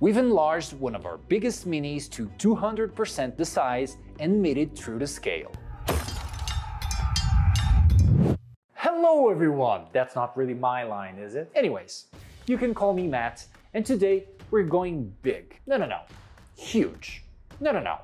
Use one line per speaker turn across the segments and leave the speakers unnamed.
We've enlarged one of our biggest minis to 200% the size and made it through the scale. Hello everyone! That's not really my line, is it? Anyways, you can call me Matt, and today we're going big. No, no, no. Huge. No, no, no.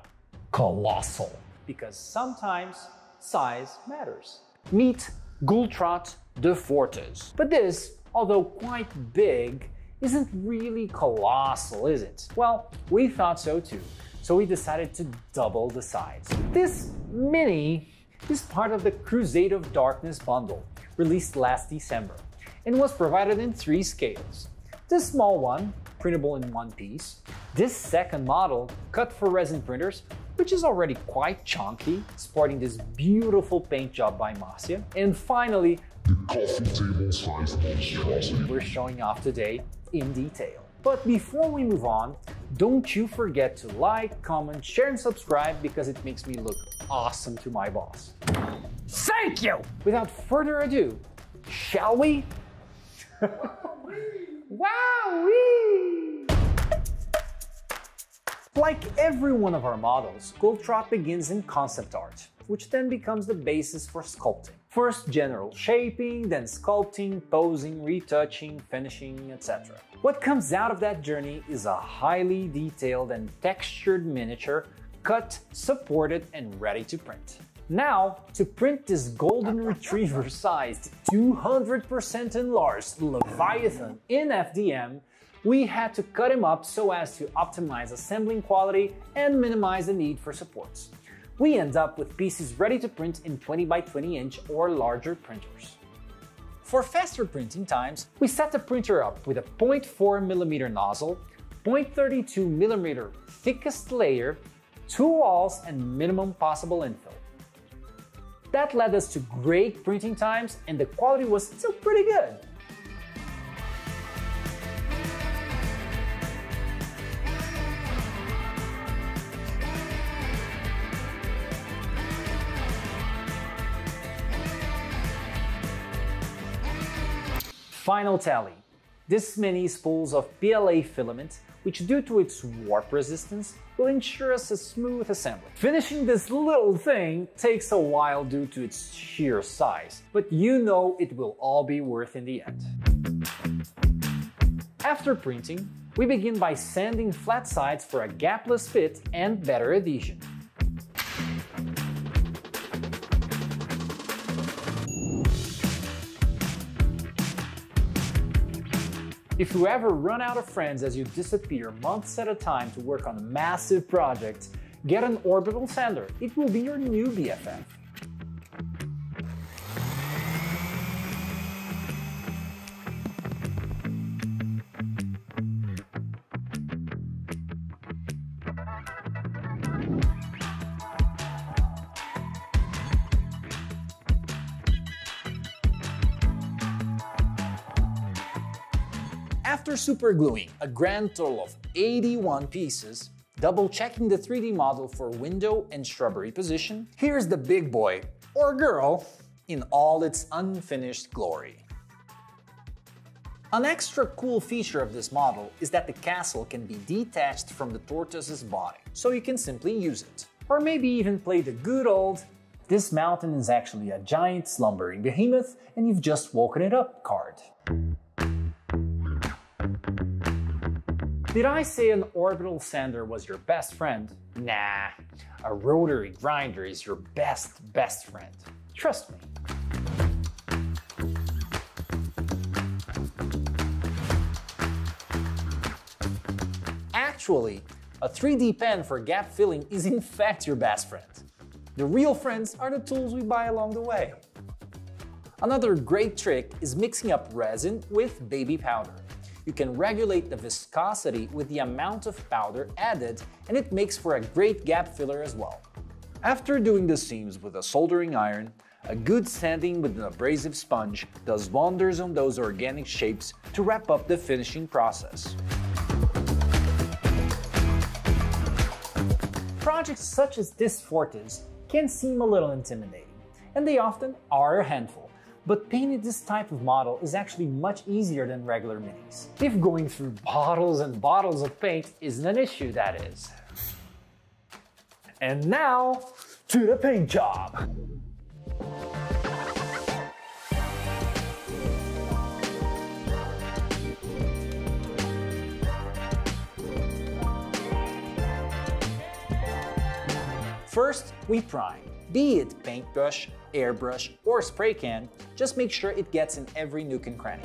Colossal. Because sometimes size matters. Meet Gul'Trot de Fortoise. But this, although quite big, isn't really colossal, is it? Well, we thought so too, so we decided to double the size. This mini is part of the Crusade of Darkness bundle, released last December, and was provided in three scales. This small one, printable in one piece, this second model, cut for resin printers, which is already quite chunky, sporting this beautiful paint job by Marcia, and finally,
the coffee table sized monstrosity.
we're showing off today in detail. But before we move on, don't you forget to like, comment, share, and subscribe because it makes me look awesome to my boss. Thank you! Without further ado, shall we? Wowee! Like every one of our models, Gul'Trot begins in concept art, which then becomes the basis for sculpting. First general shaping, then sculpting, posing, retouching, finishing, etc. What comes out of that journey is a highly detailed and textured miniature, cut, supported, and ready to print. Now, to print this golden retriever sized 200% enlarged Leviathan in FDM, we had to cut him up so as to optimize assembling quality and minimize the need for supports. We end up with pieces ready to print in 20 by 20 inch or larger printers. For faster printing times, we set the printer up with a 0.4mm nozzle, 0.32mm thickest layer, two walls, and minimum possible infill. That led us to great printing times and the quality was still pretty good. Final tally. This mini spools of PLA filament, which due to its warp resistance, will ensure us a smooth assembly. Finishing this little thing takes a while due to its sheer size, but you know it will all be worth in the end. After printing, we begin by sanding flat sides for a gapless fit and better adhesion. If you ever run out of friends as you disappear months at a time to work on a massive project, get an orbital sander. It will be your new BFF. After supergluing a grand total of 81 pieces, double checking the 3D model for window and shrubbery position, here's the big boy, or girl, in all its unfinished glory. An extra cool feature of this model is that the castle can be detached from the tortoise's body, so you can simply use it. Or maybe even play the good old this mountain is actually a giant slumbering behemoth and you've just woken it up card. Did I say an orbital sander was your best friend? Nah, a rotary grinder is your best, best friend. Trust me. Actually, a 3D pen for gap filling is in fact your best friend. The real friends are the tools we buy along the way. Another great trick is mixing up resin with baby powder. You can regulate the viscosity with the amount of powder added and it makes for a great gap filler as well. After doing the seams with a soldering iron, a good sanding with an abrasive sponge does wonders on those organic shapes to wrap up the finishing process. Projects such as this Fortoise can seem a little intimidating, and they often are a handful. But painting this type of model is actually much easier than regular minis. If going through bottles and bottles of paint isn't an issue, that is. And now, to the paint job! First, we prime. Be it paintbrush, airbrush, or spray can, just make sure it gets in every nook and cranny.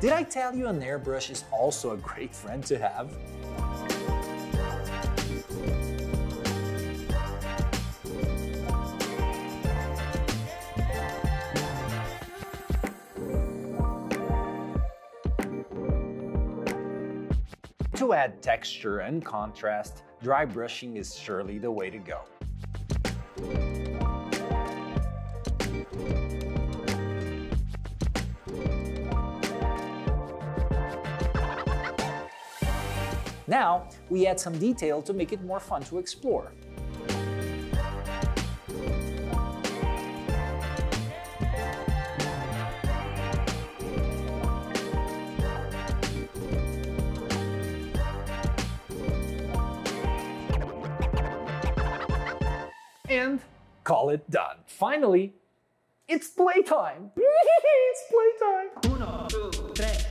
Did I tell you an airbrush is also a great friend to have? To add texture and contrast, dry brushing is surely the way to go. Now, we add some detail to make it more fun to explore. And call it done. Finally, it's playtime! it's playtime! Uno, two, tres,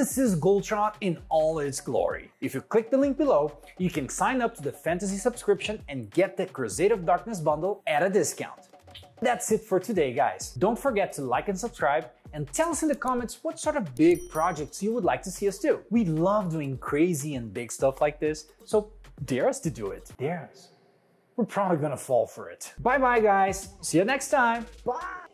this is Gul'Trot in all its glory. If you click the link below, you can sign up to the Fantasy subscription and get the Crusade of Darkness bundle at a discount. That's it for today, guys. Don't forget to like and subscribe and tell us in the comments what sort of big projects you would like to see us do. We love doing crazy and big stuff like this, so dare us to do it. Dare us. We're probably gonna fall for it. Bye bye, guys. See you next time. Bye.